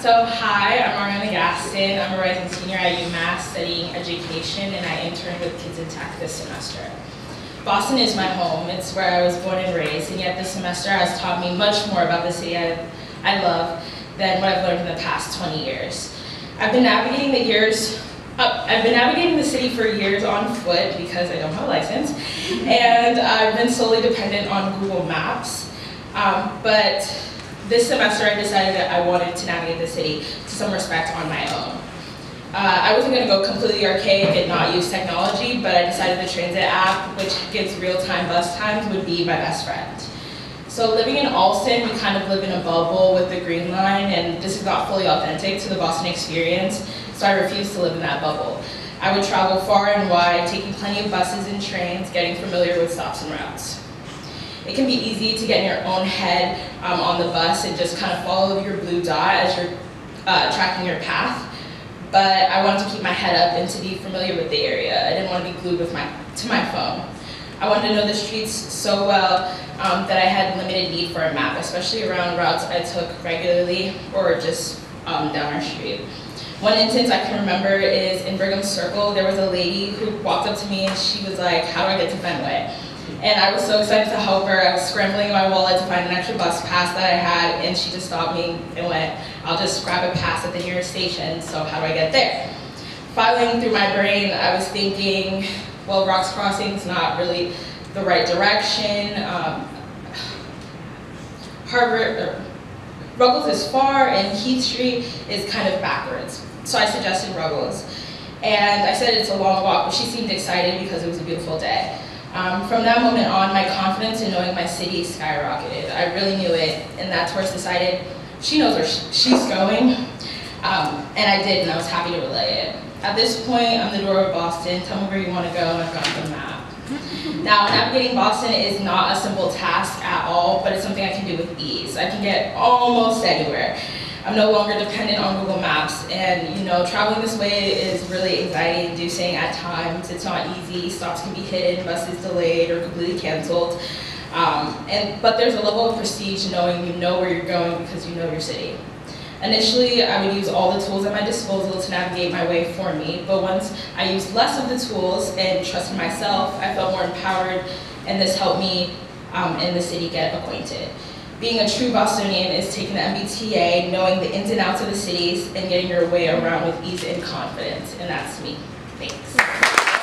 So hi, I'm Arianna Gaston. I'm a rising senior at UMass studying education and I interned with Kids in Tech this semester. Boston is my home. It's where I was born and raised and yet this semester has taught me much more about the city I, I love than what I've learned in the past 20 years. I've been navigating the years uh, I've been navigating the city for years on foot because I don't have a license, and I've been solely dependent on Google Maps. Um, but this semester I decided that I wanted to navigate the city to some respect on my own. Uh, I wasn't going to go completely archaic and not use technology, but I decided the transit app, which gives real-time bus times, would be my best friend. So living in Allston, we kind of live in a bubble with the Green Line, and this is not fully authentic to the Boston experience so I refused to live in that bubble. I would travel far and wide, taking plenty of buses and trains, getting familiar with stops and routes. It can be easy to get in your own head um, on the bus and just kind of follow your blue dot as you're uh, tracking your path. But I wanted to keep my head up and to be familiar with the area. I didn't want to be glued with my, to my phone. I wanted to know the streets so well um, that I had limited need for a map, especially around routes I took regularly or just um, down our street. One instance I can remember is in Brigham Circle, there was a lady who walked up to me and she was like, how do I get to Fenway? And I was so excited to help her. I was scrambling in my wallet to find an extra bus pass that I had and she just stopped me and went, I'll just grab a pass at the nearest station, so how do I get there? Filing through my brain, I was thinking, well, Rocks Crossing is not really the right direction. Um, Harvard, Ruggles is far and Heath Street is kind of backwards. So I suggested Ruggles. And I said it's a long walk, but she seemed excited because it was a beautiful day. Um, from that moment on, my confidence in knowing my city skyrocketed. I really knew it, and that's where I decided she knows where she's going. Um, and I did, and I was happy to relay it. At this point, I'm the Dora of Boston. Tell me where you want to go, and I've got the map. Now, navigating Boston is not a simple task at all, but it's something I can do with ease. I can get almost anywhere. I'm no longer dependent on Google Maps, and you know, traveling this way is really anxiety-inducing at times. It's not easy. Stops can be hidden, buses delayed or completely canceled. Um, and but there's a level of prestige knowing you know where you're going because you know your city. Initially, I would use all the tools at my disposal to navigate my way for me, but once I used less of the tools and trusted myself, I felt more empowered, and this helped me um, in the city get acquainted. Being a true Bostonian is taking the MBTA, knowing the ins and outs of the cities, and getting your way around with ease and confidence, and that's me. Thanks.